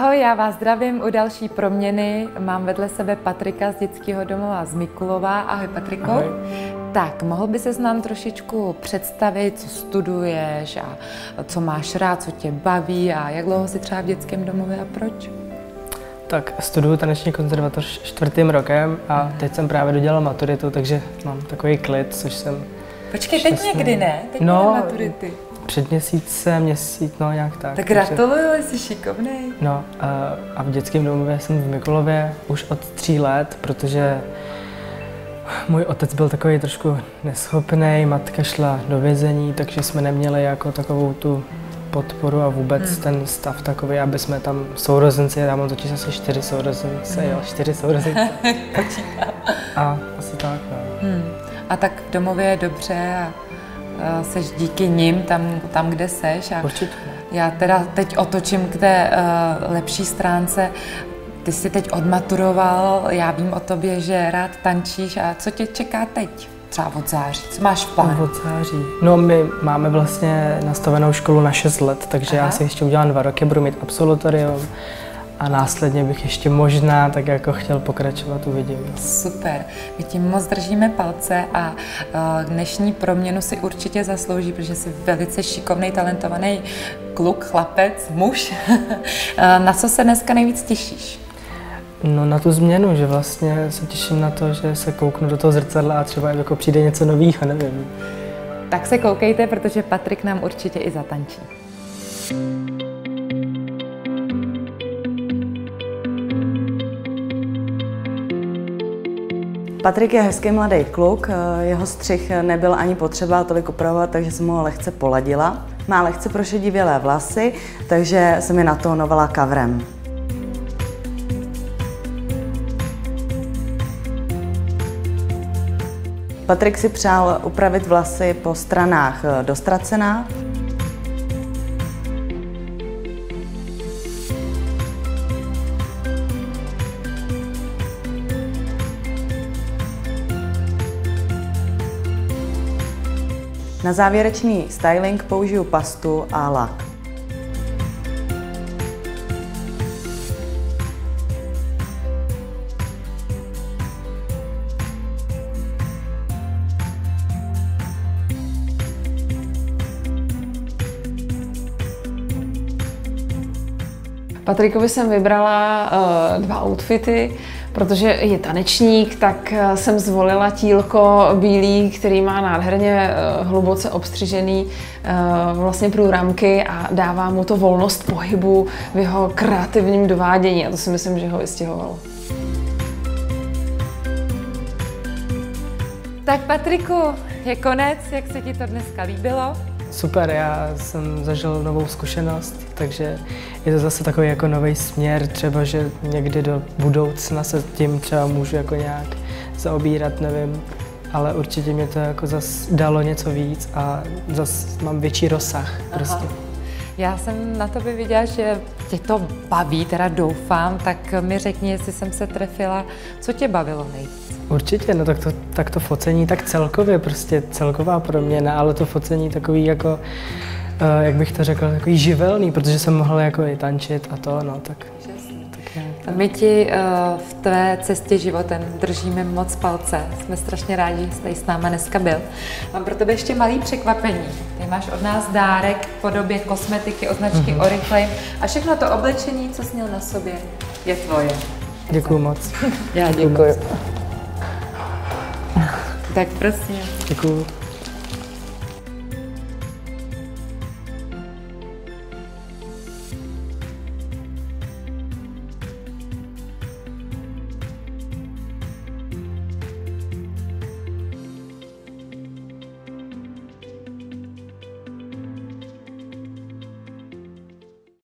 Ahoj, já vás zdravím u další proměny. Mám vedle sebe Patrika z dětského domova z Mikulova. Ahoj Patriko. Ahoj. Tak, mohl by se nám trošičku představit, co studuješ a co máš rád, co tě baví a jak dlouho jsi třeba v dětském domově a proč? Tak studuju taneční konzervatoř čtvrtým rokem a teď jsem právě dodělal maturitu, takže mám takový klid, což jsem Počkej, teď Šťastný. někdy ne? Teď No, no, maturity. Před měsícem, měsíc, no nějak tak. Tak gratuluju, jsi šikovnej. No a, a v dětském domově jsem v Mikulově už od tří let, protože můj otec byl takový trošku neschopný, matka šla do vězení, takže jsme neměli jako takovou tu podporu a vůbec Hmm. hmm. ten stav takový, aby jsme tam sourozenci, já mám totiž asi čtyři sourozence, jo, čtyři sourozence. a asi tak, no. Hmm. A tak v domově je dobře a seš díky nim tam, tam, kde seš. A Určitě. já teda teď otočím k té uh, lepší stránce. Ty jsi teď odmaturoval, já vím o tobě, že rád tančíš a co tě čeká teď? Třeba od září, co máš v plánu? Od září. No my máme vlastně nastavenou školu na 6 let, takže Aha. já si ještě udělám dva roky, budu mít absolutorium a následně bych ještě možná tak jako chtěl pokračovat, uvidím. Super, my ti moc držíme palce a uh, dnešní proměnu si určitě zaslouží, protože jsi velice šikovný, talentovaný kluk, chlapec, muž. Eh, na co se dneska nejvíc těšíš? No na tu změnu, že vlastně se těším na to, že se kouknu do toho zrcadla a třeba jako přijde něco nového, nevím. Tak se koukejte, protože Patrik nám určitě i zatančí. Patrik je hezký mladý kluk, eh, jeho střih nebyl ani potřeba tolik upravovat, takže jsem ho lehce poladila. Má lehce prošedivělé vlasy, takže jsem je natónovala kavrem. Patrik si přál upravit vlasy po stranách eh, dostracená. Na závěrečný styling použiju pastu a lak. Patrikovi jsem vybrala uh, dva outfity, protože je tanečník, tak eh, jsem zvolila tílko bílý, který má nádherně uh, hluboce obstřižený uh, vlastně průramky a dává mu to volnost pohybu v jeho kreativním dovádění a to si myslím, že ho vystěhovalo. Tak Patriku, je konec, jak se ti to dneska líbilo? Super, já jsem zažil novou zkušenost, takže je to zase takový jako nový směr, třeba, že někdy do budoucna se tím třeba můžu jako nějak zaobírat, nevím, ale určitě mě to jako zas dalo něco víc a zas mám větší rozsah prostě. Já jsem na tobě viděla, že tě to baví, teda doufám, tak mi řekni, jestli jsem se trefila, co tě bavilo nejvíc. Určitě, no tak to, tak to focení tak celkově, prostě celková proměna, ale to focení takový jako, uh, jak bych to řekl, takový živelný, protože jsem mohl jako i tančit a to, no tak. A my ti uh, v tvé cestě životem držíme moc palce. Jsme strašně rádi, že jsi s náma dneska byl. Mám pro tebe ještě malý překvapení. Ty máš od nás dárek v podobě kosmetiky, označky mm-hmm. Oriflame a všechno to oblečení, co jsi měl na sobě, je tvoje. Děkuju moc. Já děkuji. Так, красиво. Такого.